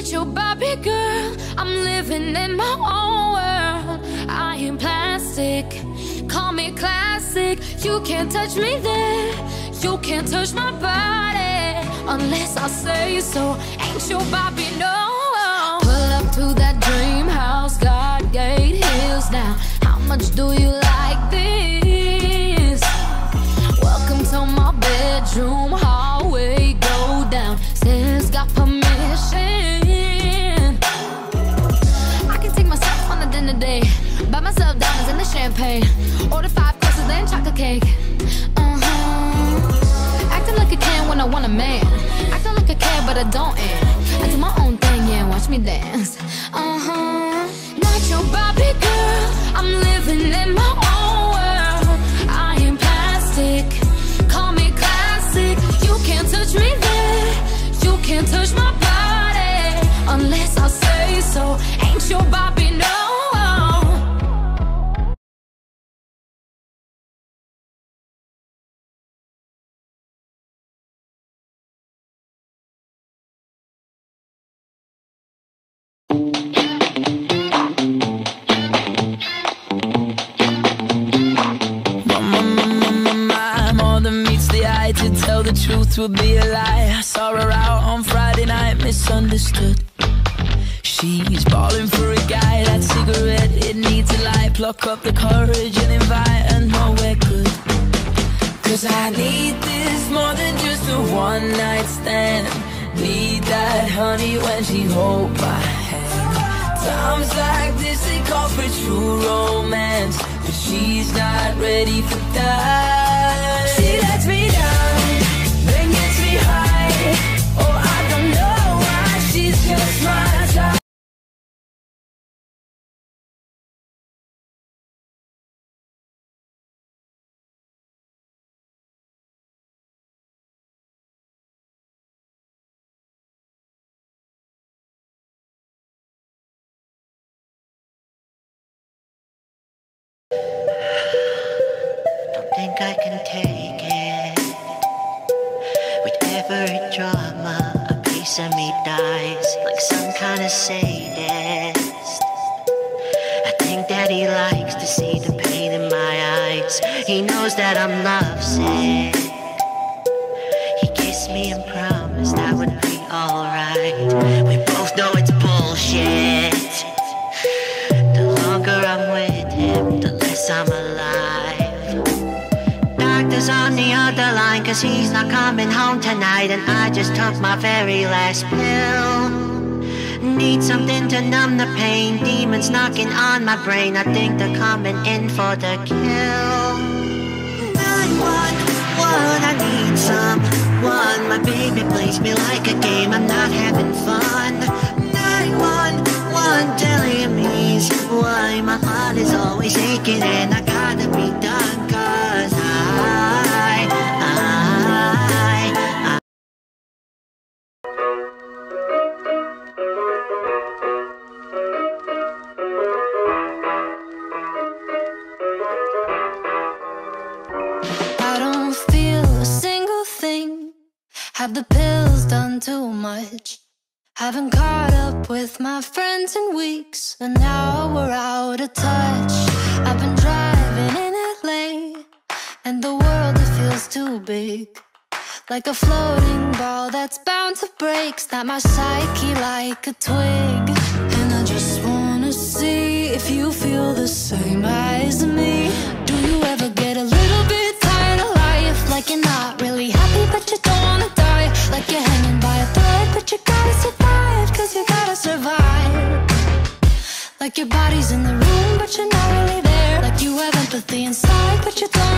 Not your Barbie girl. I'm living in my own world. I am plastic. Call me classic. You can't touch me there. You can't touch my body unless I say so. Ain't your Barbie no. Pull up to that dream house, God gate hills now. How much do you like this? Welcome to my bedroom and the. Order five courses, then chocolate cake. Uh huh. Acting like a can when I want a man. Acting like I care, but I don't. And I do my own thing, yeah. Watch me dance. Uh huh. Not your Barbie girl. I'm living in my own world. I am plastic. Call me classic. You can't touch me there. You can't touch my body unless I say so. Ain't your Barbie no? Truth would be a lie. I saw her out on Friday night, misunderstood. She's balling for a guy, that cigarette, it needs a light. Pluck up the courage and invite her nowhere good. Cause I need this more than just a one night stand. Need that honey when she hold my hand. Times like this, they call for true romance. But she's not ready for that. Think I can take it. With every drama, a piece of me dies like some kind of sadist. I think that he likes to see the pain in my eyes. He knows that I'm lovesick. He kissed me and promised I would be alright. We both know it's bullshit. The longer I'm with him, the less I'm alive. Doctor's on the other line, cause he's not coming home tonight. And I just took my very last pill. Need something to numb the pain. Demons knocking on my brain. I think they're coming in for the kill. 911, I need someone. My baby plays me like a game. I'm not having fun. Done too much? Haven't caught up with my friends in weeks, and now we're out of touch. I've been driving in LA, and the world it feels too big. Like a floating ball that's bound to break. Snap my psyche like a twig. And I just wanna see if you feel the same as me. Do you ever get a little bit tired of life? Like you're not really happy, but you don't wanna die. Like you're you gotta survive. Cause you gotta survive. Like your body's in the room, but you're not really there. Like you have empathy inside, but you don't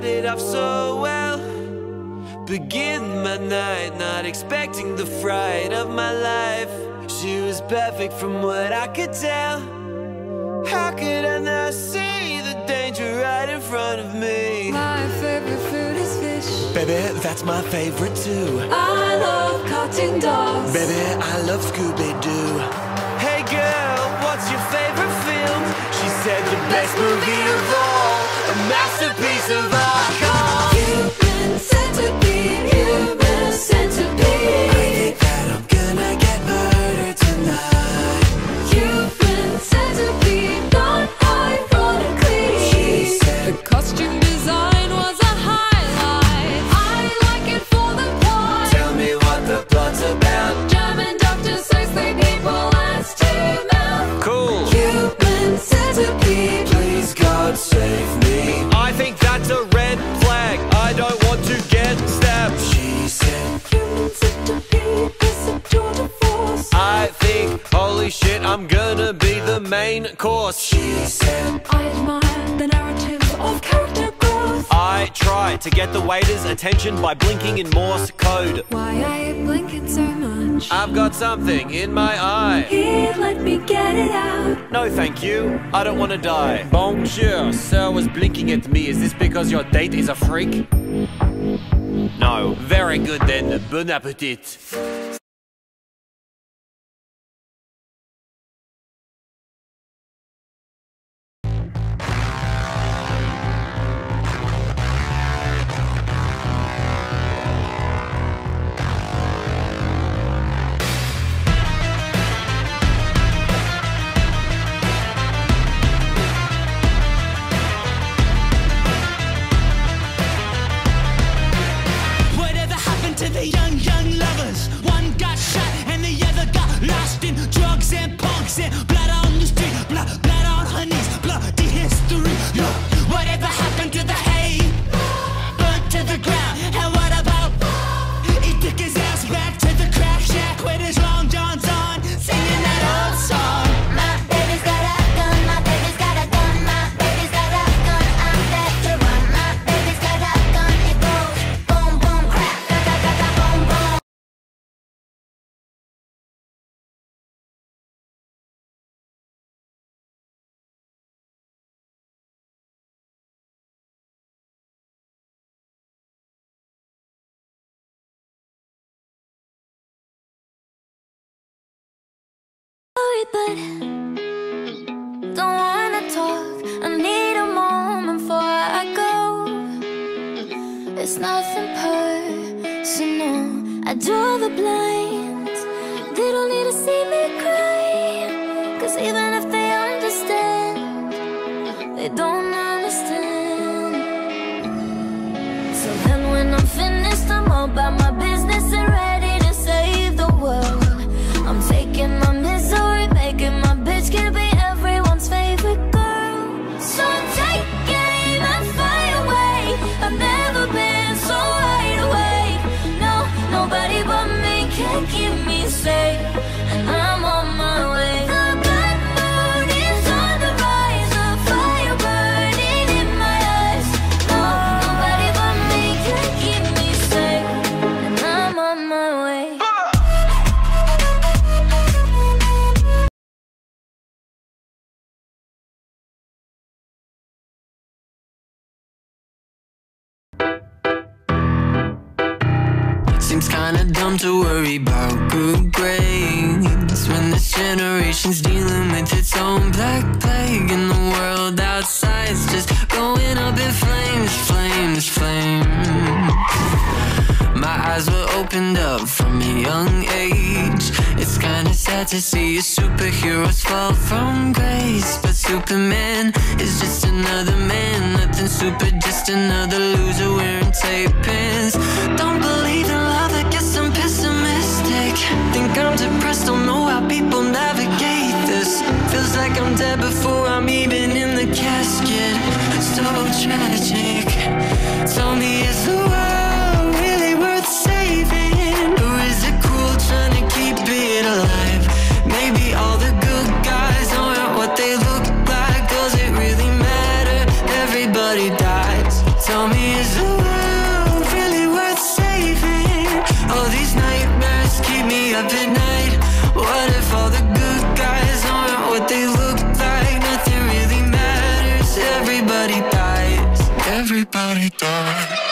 started off so well. Begin my night, not expecting the fright of my life. She was perfect from what I could tell. How could I not see the danger right in front of me? My favorite food is fish. Baby, that's my favorite too. I love cutting dogs. Baby, I love Scooby Doo. Hey girl, what's your favorite film? She said the best movie of all, masterpiece of art. God, save me. I think that's a red flag. I don't want to get stabbed. She said, Human centipede is a tour de force. I think, holy shit, I'm gonna be the main course. She said, I admire try to get the waiter's attention by blinking in Morse code. Why are you blinking so much? I've got something in my eye. Here, let me get it out. No, thank you. I don't want to die. Bonjour, sir was blinking at me. Is this because your date is a freak? No. Very good then. Bon appetit. But don't wanna talk. I need a moment before I go. It's nothing personal. I draw the blinds. They don't need to see me cry. Cause even if they understand, they don't understand. Kinda to worry about good grades when this generation's dealing with its own black plague, and the world outside's just going up in flames, flames, flames. My eyes were opened up from a young age. It's kinda sad to see your superheroes fall from grace. But Superman is just another man. Nothing super, just another loser wearing tape pins. Don't believe in love, I guess dead before I'm even in the casket. So tragic. Tell me, is the dies.